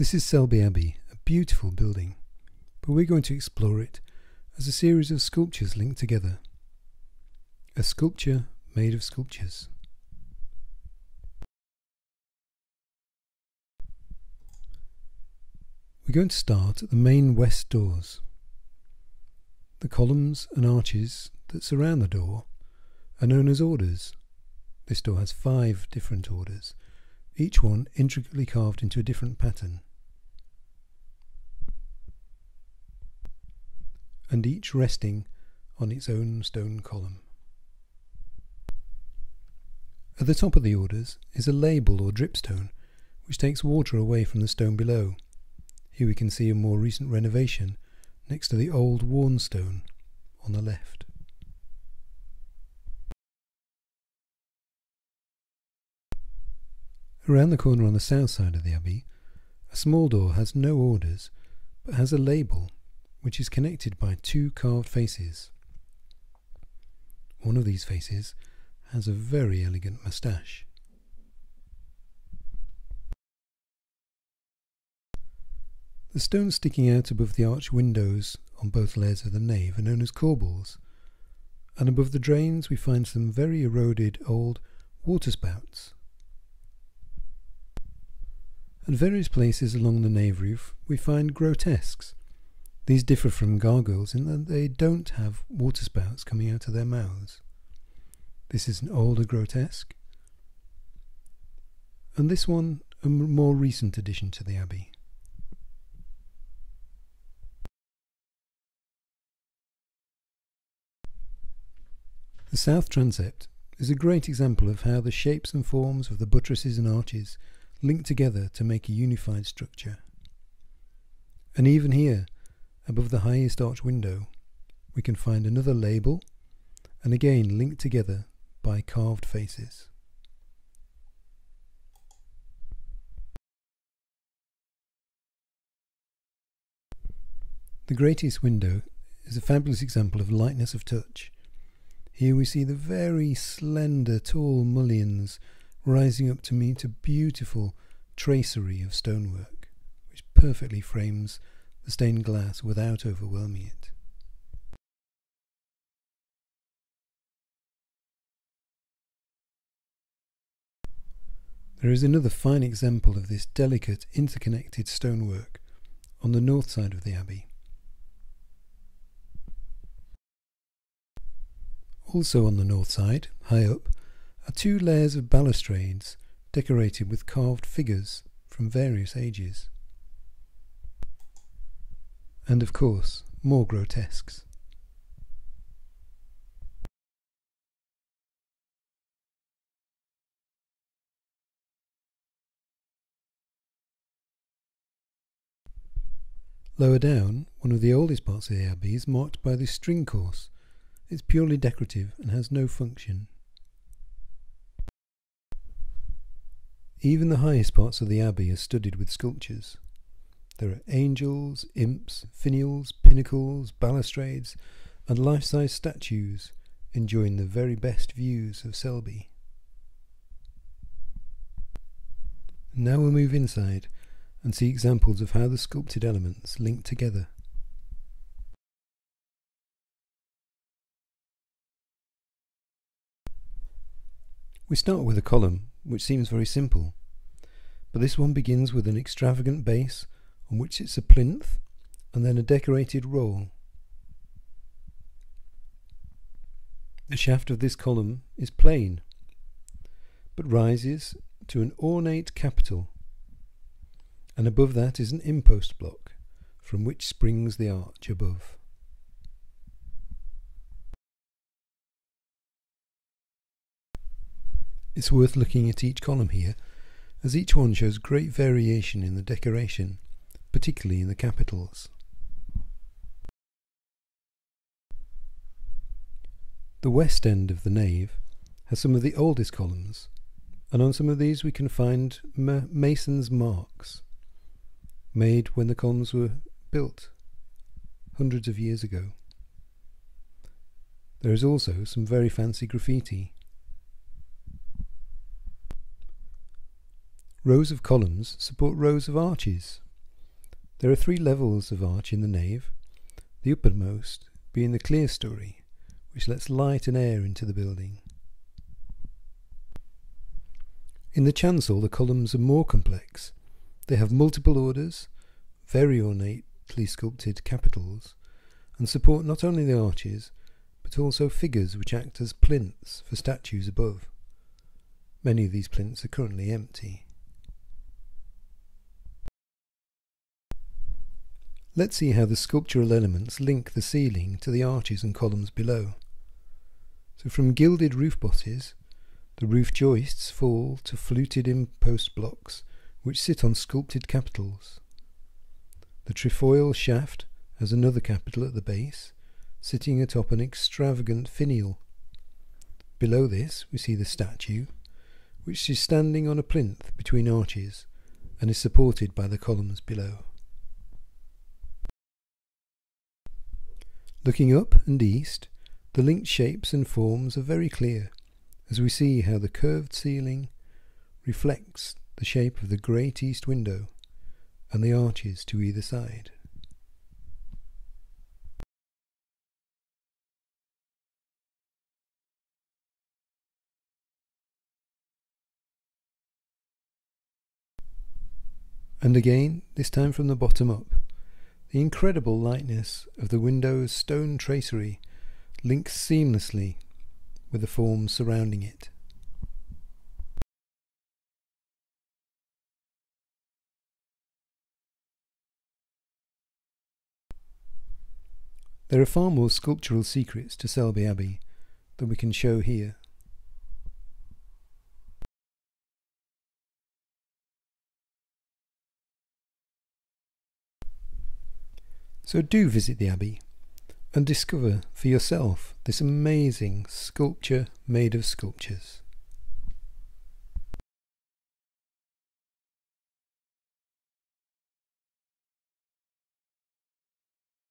This is Selby Abbey, a beautiful building, but we're going to explore it as a series of sculptures linked together. A sculpture made of sculptures. We're going to start at the main west doors. The columns and arches that surround the door are known as orders. This door has five different orders, each one intricately carved into a different pattern. And each resting on its own stone column. At the top of the orders is a label or dripstone which takes water away from the stone below. Here we can see a more recent renovation next to the old worn stone on the left. Around the corner on the south side of the abbey, a small door has no orders but has a label which is connected by two carved faces. One of these faces has a very elegant moustache. The stones sticking out above the arch windows on both layers of the nave are known as corbels, and above the drains we find some very eroded old waterspouts. At various places along the nave roof we find grotesques. These differ from gargoyles in that they don't have water spouts coming out of their mouths. This is an older grotesque, and this one a more recent addition to the abbey. The south transept is a great example of how the shapes and forms of the buttresses and arches link together to make a unified structure. And even here, above the highest arch window, we can find another label and again linked together by carved faces. The greatest window is a fabulous example of lightness of touch. Here we see the very slender, tall mullions rising up to meet a beautiful tracery of stonework, which perfectly frames the stained glass without overwhelming it. There is another fine example of this delicate interconnected stonework on the north side of the abbey. Also on the north side, high up, are two layers of balustrades decorated with carved figures from various ages. And of course, more grotesques. Lower down, one of the oldest parts of the abbey is marked by the string course. It's purely decorative and has no function. Even the highest parts of the abbey are studded with sculptures. There are angels, imps, finials, pinnacles, balustrades, and life size statues enjoying the very best views of Selby. Now we'll move inside and see examples of how the sculpted elements link together. We start with a column, which seems very simple, but this one begins with an extravagant base on which it's a plinth and then a decorated roll. The shaft of this column is plain, but rises to an ornate capital and above that is an impost block from which springs the arch above. It's worth looking at each column here, as each one shows great variation in the decoration, particularly in the capitals. The west end of the nave has some of the oldest columns, and on some of these we can find ma mason's marks made when the columns were built hundreds of years ago. There is also some very fancy graffiti. Rows of columns support rows of arches, There are three levels of arch in the nave, the uppermost being the clerestory, which lets light and air into the building. In the chancel, the columns are more complex. They have multiple orders, very ornately sculpted capitals, and support not only the arches, but also figures which act as plinths for statues above. Many of these plinths are currently empty. Let's see how the sculptural elements link the ceiling to the arches and columns below. So from gilded roof bosses, the roof joists fall to fluted impost blocks which sit on sculpted capitals. The trefoil shaft has another capital at the base, sitting atop an extravagant finial. Below this we see the statue, which is standing on a plinth between arches and is supported by the columns below. Looking up and east, the linked shapes and forms are very clear, as we see how the curved ceiling reflects the shape of the great east window and the arches to either side. And again, this time from the bottom up, the incredible lightness of the window's stone tracery links seamlessly with the forms surrounding it. There are far more sculptural secrets to Selby Abbey than we can show here. So do visit the Abbey and discover for yourself this amazing sculpture made of sculptures.